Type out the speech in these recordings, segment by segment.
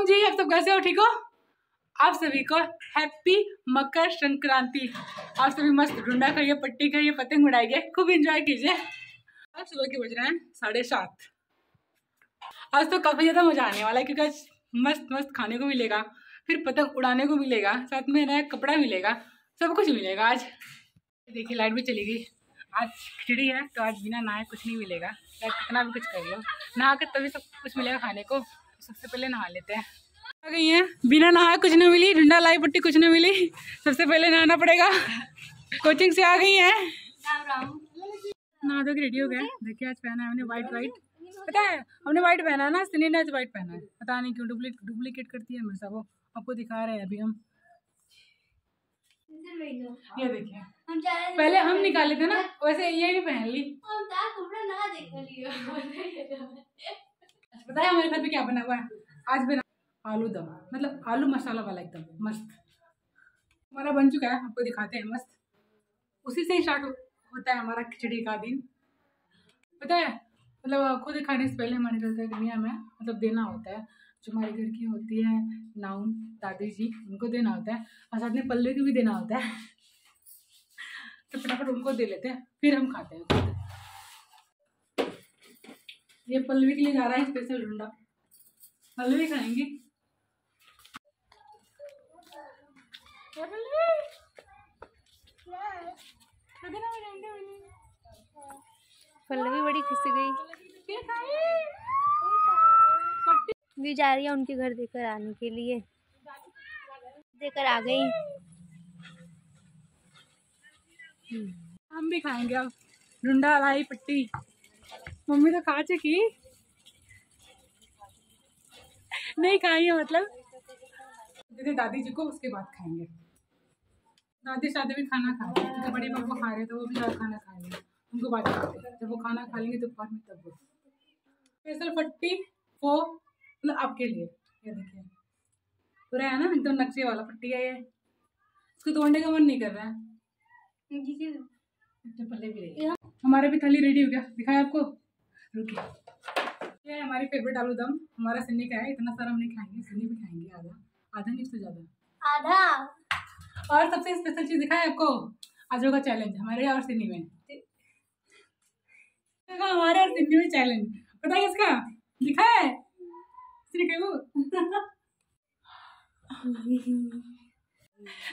राम जी, आप सब कैसे हो? ठीक हो? आप सभी को हैप्पी मकर संक्रांति। आप सभी मस्त ढूंढा खाइए, पट्टी खाइए, पतंग उड़ाइए, खूब एंजॉय कीजिए। अब सुबह के बज रहे हैं साढ़े सात। आज तो काफ़ी ज़्यादा मज़ा आने वाला है क्योंकि आज मस्त मस्त खाने को मिलेगा, फिर पतंग उड़ाने को मिलेगा, साथ में नया कपड़ा मिलेगा, सब कुछ मिलेगा आज। देखिए, लाइट भी चली गई। आज खिचड़ी है तो आज बिना नहाए कुछ नहीं मिलेगा। कितना भी कुछ कर लो। नहा के तभी सब कुछ मिलेगा खाने को। सबसे पहले नहा लेते हैं। आ गई हैं। बिना नहाए कुछ नहीं मिली, ढंडा लाई पट्टी कुछ नहीं मिली। सबसे पहले नहाना पड़ेगा। कोचिंग से आ गई हैं। नहा के रेडी हो गया देखिए, आज पहना है हमने वाइट वाइट पता है, हमने वाइट पहना है ना सनी ने आज वाइट पहना है। पता नहीं क्यों डुप्लीकेट डुप्लीकेट करती है हमेशा वो। आपको दिखा रहे हैं अभी हम। ये देखिए। पहले हम निकाले थे ना, वैसे ये भी पहन ली। पता है हमारे घर पे क्या बना हुआ है? आज बना आलू दम मतलब आलू मसाला वाला एकदम, मस्त। हमारा बन चुका है, आपको दिखाते हैं, मस्त। उसी से ही स्टार्ट होता है हमारा खिचड़ी का दिन। पता है मतलब खुद खाने से पहले हमारे घर का दुनिया में मतलब देना होता है। जो हमारे घर की होती है, नाउन दादी जी उनको देना होता है, और साथ में पल्ले को भी देना होता है। तो फटाफट उनको दे लेते हैं, फिर हम खाते हैं खुद। ये पल्लवी के लिए जा रहा है स्पेशल ढूंढा। पल्लवी खाएँगे। पल्लवी बड़ी खुश गई। भी जा रही है उनके घर देकर आने के लिए। देकर आ गई। हम भी खाएँगे अब। ढूंढा लाई पट्टी। मम्मी तो खा चुकी। नहीं खाई है मतलब। दीदी दादी जी को उसके बाद खाएँगे। दादी शादी भी खाना खा रहे हैं बड़े पापा खा रहे तो वो भी साथ खाना खाएँगे उनको बाद में हैं। जब वो खाना खा लेंगे दोपहर में तब वो। स्पेशल पट्टी वो मतलब आपके लिए ये देखिए। पूरा है ना एकदम नक्शे वाला पट्टी है ये। इसको तोड़ने का मन नहीं कर रहा है। तो पल्ले भी रही हमारा भी थाली रेडी हो गया। दिखाया आपको? रुकिए ये हमारी फेवरेट आलू दम। हमारा सिन्नी का है। इतना सारा हम नहीं खाएँगे सिन्नी भी खाएँगे आधा। आधा नहीं उससे ज़्यादा। आधा। और सबसे स्पेशल चीज़ दिखाया आपको? आज होगा चैलेंज हमारे और सिन्नी में। हमारे और सिन्नी में चैलेंज पता है इसका। दिखा सिन्नी के वो।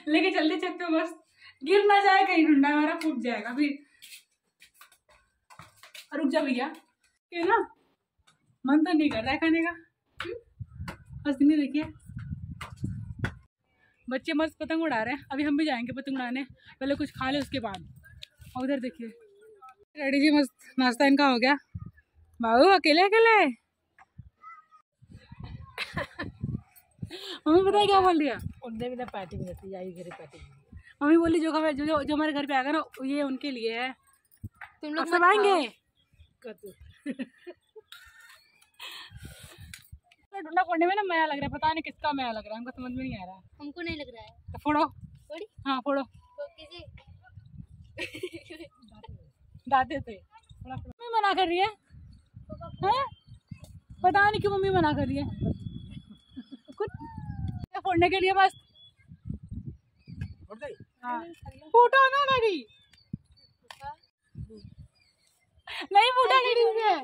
लेके चलते पे बस। गिर ना जाए कहीं डंडा हमारा फूट जाएगा। अभी। रुक जा भैया। ये ना? मन तो नहीं कर रहा है खाने का। बस नहीं देखिए। बच्चे मस्त पतंग उड़ा रहे हैं। अभी हम भी जाएँगे पतंग उड़ाने। पहले कुछ खा ले उसके बाद। और उधर देखिए। रेडी जी मस्त नाश्ता इनका हो गया। बाबू अकेले अकेले? मम्मी पता है क्या बोल दिया उनने भी ना पार्टी में आई घर पार्टी मम्मी बोली जो जो जो जो हमारे घर पे आएगा ना ये उनके लिए है। तुम लोग सब आएँगे? ढूंढा फोड़ने में ना मया लग रहा है पता नहीं किसका मया लग रहा है हमको समझ में नहीं आ रहा। हमको नहीं लग रहा है। तो फोड़ो। थोड़ी हाँ फोड़ो। तो किसी। थे मम्मी मना कर रही है? हैं? पता नहीं क्यों मम्मी मना कर रही है। कुछ? फोड़ने के लिए बस। हाँ। फूटा ना नहीं नहीं फूटा नहीं है।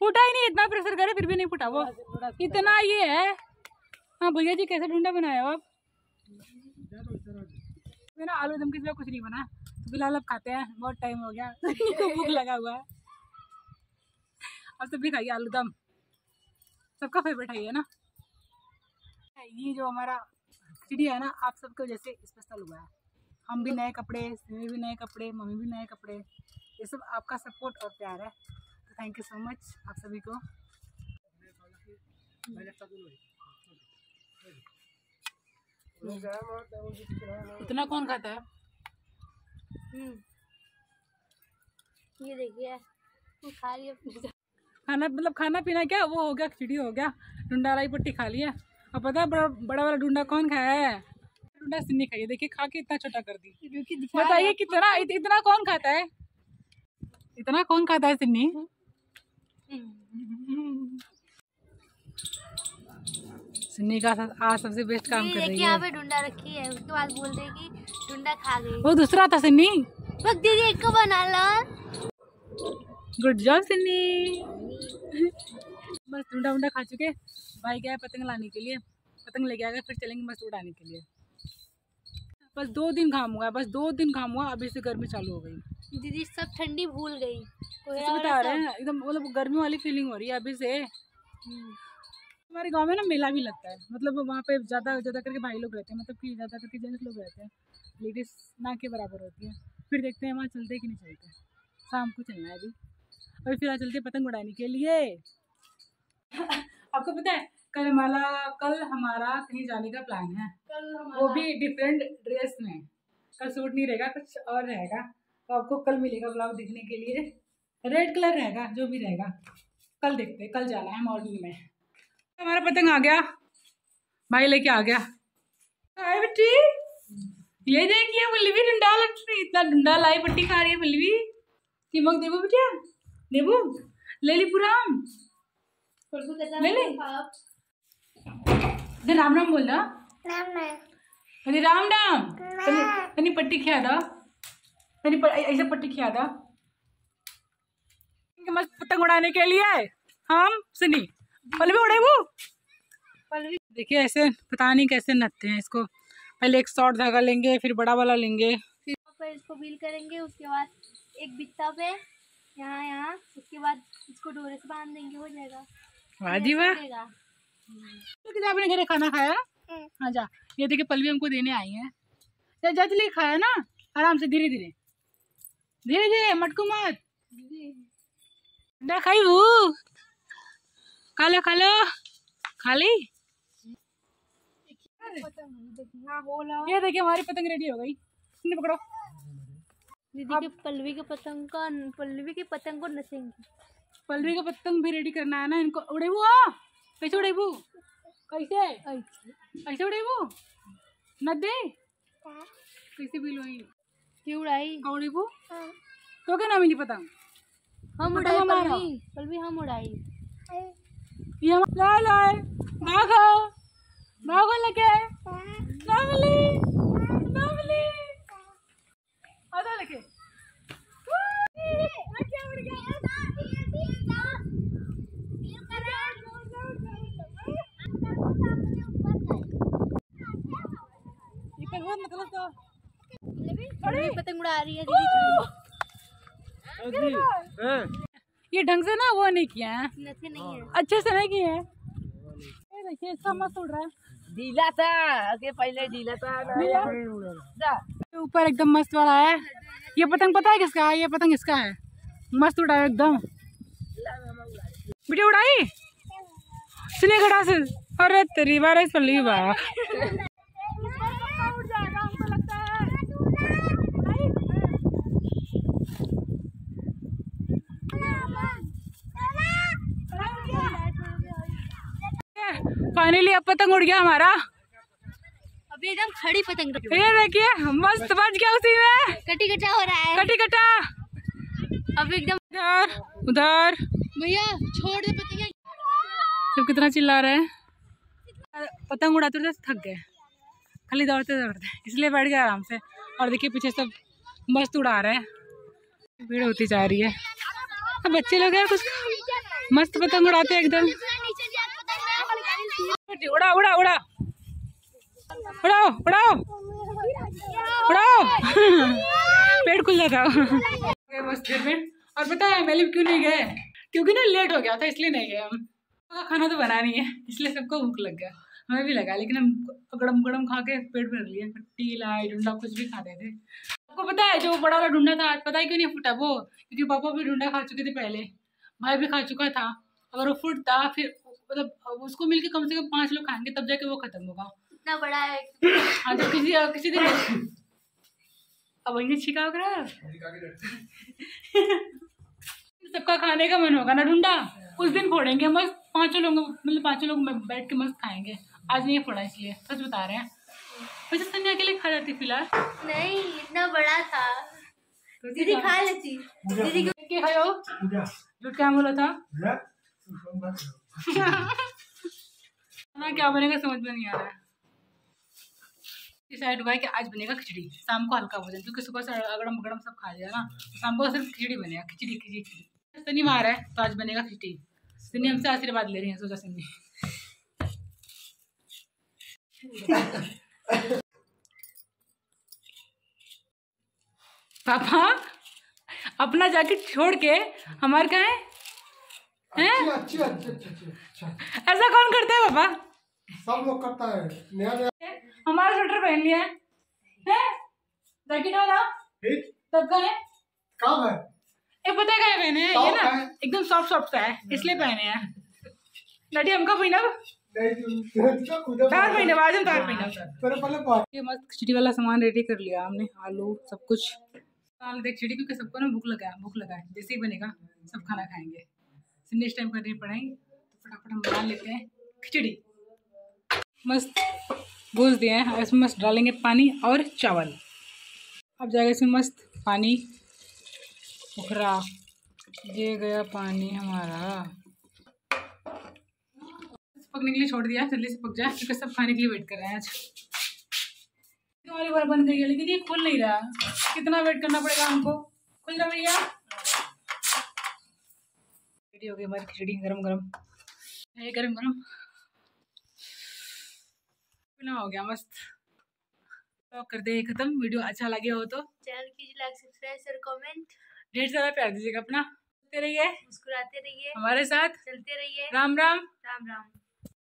फूटा। ही नहीं इतना प्रेशर करे फिर भी नहीं फूटा वो। इतना ये है। हाँ भैया जी कैसे ढूंढा बनाया हो आप? मेरा आलू दम के सिवा कुछ नहीं बना। तो फ़िलहाल अब खाते हैं बहुत टाइम हो गया। भूख लगा हुआ है। अब सब भी खाइए आलू दम। सबका फेवरेट है ये ना? ये जो हमारा खिचड़ी है ना आप सबके वजह से स्पेशल हुआ है। हम भी नए कपड़े सिमी भी नए कपड़े मम्मी भी नए कपड़े ये सब आपका सपोर्ट और प्यार है। तो थैंक यू सो मच आप सभी को। इतना कौन खाता है? हम्म। ये देखिए खा रही अपनी खाना मतलब खाना पीना क्या? वो हो गया खिचड़ी हो गया। डुंडा लाई पट्टी खा लिया और पता है बड़ा बड़ा वाला डुंडा कौन खाया है? डुंडा सिन्नी है। देखिए खा के इतना छोटा कर दी। बताइए कितना इत, इतना कौन खाता है? इतना कौन खाता है सिन्नी? सुन्नी का आज सबसे बेस्ट काम कर रही है। यहाँ पे डुंडा रखी है। उसके बाद बोल रहे कि डुंडा खा गई। वो दूसरा था सुन्नी? बस दीदी एक को बना लो। Good job Sunni. बस टूंडा उंडा खा चुके। भाई गया पतंग लाने के लिए। पतंग लेके आएगा फिर चलेंगे मस्त उड़ाने के लिए। बस दो दिन काम हुआ है बस दो दिन काम हुआ अभी से गर्मी चालू हो गई। दीदी सब ठंडी भूल गई। बता रहे हैं एकदम मतलब गर्मी वाली फीलिंग हो रही है अभी से। हम्म। हमारे गाँव में ना मेला भी लगता है मतलब वहाँ पे ज़्यादा ज़्यादा करके भाई लोग रहते हैं मतलब कि ज़्यादा करके जेंट्स लोग रहते हैं। लेडीज़ ना के बराबर होती है। फिर देखते हैं वहाँ चलते कि नहीं चलते। शाम को चलना है अभी। अभी फ़िलहाल चलते पतंग उड़ाने के लिए। आपको पता है कल हमारा कल हमारा कहीं जाने का प्लान है। वो भी डिफरेंट ड्रेस में। कल सूट नहीं रहेगा कुछ और रहेगा। तो आपको कल मिलेगा ब्लॉग देखने के लिए। रेड कलर रहेगा जो भी रहेगा। कल देखते हैं कल जाना है मॉर्निंग में। हमारा पतंग आ गया। भाई लेके आ गया। हाय बेटी। ये देखिए पल्लवी डंडा लग इतना डंडा लाई पट्टी खा रही है पल्लवी चिमक देबो बेटिया देबो ले ली पूरा ले ले। राम राम बोल ना अरे राम राम। तनी पट्टी खिया था तनी ऐसे पट्टी खिया था मस्त पतंग उड़ाने के लिए हम सुनी। पल्लवी उड़े वो? पल्लवी देखिए ऐसे पता नहीं कैसे नत्ते हैं इसको। पहले एक शॉर्ट धागा लेंगे फिर बड़ा वाला लेंगे। पर इसको बील करेंगे उसके बाद एक बित्ता पे यहाँ यहाँ। उसके बाद इसको डोरे से बाँध देंगे हो जाएगा। वाह जी वाह। तो कितना आपने घरे खाना खाया? हाँ जा। ये देखिए पलवी हमको देने आई है। जा जा चलिए खाया ना। आराम से धीरे धीरे। धीरे धीरे मटको मत। अंडा खाई वो खा लो खा लो। खा ली? हाँ ये देखिए हमारी पतंग रेडी हो गई। इन्हें पकड़ो। दीदी के पल्लवी के पतंग का पल्लवी के पतंग को नचेंगे पल्लवी का पतंग भी रेडी करना है ना इनको उड़े हाँ कैसे उड़ेबू? कैसे कैसे उड़ेबू? न दे। कैसे बिल हुई क्यों उड़ाई? कौन उड़ेबू? तो क्या नाम है पतंग हम पतंग उड़ाई हमारा। पल्लवी। पल्लवी हम उड़ाई। ये हम लाए लाए भागो भागो लेके नावली नावली आधा लेके ये पर वो मतलब तो पतंग उड़ा रही है दीदी ये ढंग से ना वो नहीं किया है। नहीं है। अच्छे से नहीं किए हैं। ये देखिए इसका मस्त उड़ रहा है। ढीला था आगे पहले ढीला था? ऊपर एकदम मस्त वाला है। ये पतंग पता है किसका है? ये पतंग इसका है। मस्त उड़ा है एकदम। बेटी उड़ाई? सुनिए घटा से अरे तेरी बार इस पल्ली बा फाइनली अब पतंग उड़ गया हमारा। अभी एकदम खड़ी पतंग ये देखिए मस्त बच गया उसी में। कटी कटा हो रहा है। कटी कटा अब एकदम उधर उधर। भैया छोड़ दे पतंग। सब कितना चिल्ला रहे हैं? पतंग उड़ाते उड़ाते थक गए। खाली दौड़ते दौड़ते। इसलिए बैठ गए आराम से। और देखिए पीछे सब मस्त उड़ा रहे हैं। भीड़ होती जा रही है। बच्चे लोग यार कुछ मस्त पतंग उड़ाते हैं एकदम। उड़ा उड़ा उड़ा उड़ाओ। उड़ाओ उड़ाओ। पेट खुल जाता। मस्त में। और पता है क्यों नहीं गए? क्योंकि ना लेट हो गया था, इसलिए नहीं गए हम। खाना तो बना नहीं है, इसलिए सबको भूख लग गया। हमें भी लगा, लेकिन हम गड़म गड़म खा के पेट भर लिए। खट्टी लाई डुंडा, कुछ भी खाते थे। आपको पता है, जो बड़ा वाला ढूंढा था, आज पता है क्यों नहीं फूटा? वो, क्योंकि पापा भी ढूंढा खा चुके थे पहले। भाई भी खा चुका था। अगर वो फूटता, फिर मतलब उसको मिलके कम से कम पाँच लोग खाएँगे तब जाके वो खत्म होगा। इतना बड़ा है। हाँ तो किसी किसी दिन अब वही छिका रहा सबका खाने का मन होगा ना ढूंढा। उस दिन फोड़ेंगे मस्त पाँचों लोग मतलब पाँचों लोग बैठ के मस्त खाएँगे। आज नहीं फोड़ा इसलिए सच बता रहे हैं। वैसे सन्या के लिए खा जाती फ़िलहाल। नहीं इतना बड़ा था। तो दीदी खा लेती। दीदी को के खाओ झूठ क्या बोला था? खाना क्या बनेगा समझ में नहीं आ रहा है। डिसाइड हुआ है कि आज बनेगा खिचड़ी। शाम को हल्का भोजन, क्योंकि सुबह से अगड़म बगड़म सब खा लिया ना तो शाम को सिर्फ़ खिचड़ी बनेगा, खिचड़ी खिचड़ी खिचड़ी। शनिवार है तो आज बनेगा खिचड़ी। सिन्नी हमसे आशीर्वाद ले रही हैं, सोचा सिन्नी। पापा, अपना जैकेट छोड़ के हमारे कहा है हैं? अच्छी अच्छी अच्छी अच्छी अच्छा ऐसा कौन करता है पापा? सब लोग करता है। नया नया। हमारा स्वेटर पहन लिया है। हैं? जैकेट वाला ठीक। तब का है? काम है? ये पता है क्या पहने हैं? ये ना एकदम सॉफ्ट सॉफ्ट सा है। इसलिए पहने हैं। लड़ी हमका पहना नहीं तुम तो खुद तार ये मस्त खिचड़ी वाला सामान रेडी कर लिया हमने। आलू सब कुछ। देख खिचड़ी क्योंकि सबको ना भूख लगा भूख लगा है। जैसे ही बनेगा सब खाना खाएँगे। सिंधी टाइम कर रही पढ़ाई तो फटाफट हम बना लेते हैं खिचड़ी। मस्त भूज दिए हैं इसमें मस्त डालेंगे पानी और चावल। अब जाएगा इसमें मस्त पानी। उखरा ये गया पानी हमारा। पकने के लिए छोड़ दिया, जल्दी से पक जाए क्योंकि सब खाने के लिए वेट कर रहे हैं आज। हमारी बार गई है लेकिन ये खुल नहीं रहा। कितना वेट करना पड़ेगा हमको? खुल रहा भैया? रेडी हो गई हमारी खिचड़ी गरम गरम। है गरम गरम। बना हो गया मस्त। तो कर दे खत्म। वीडियो अच्छा लगे हो तो। चैनल कीजिए लाइक सब्सक्राइब और कमेंट ढेर सारा प्यार दीजिएगा अपना। रहिए। मुस्कुराते रहिए। हमारे साथ। चलते रहिए। राम राम। राम राम।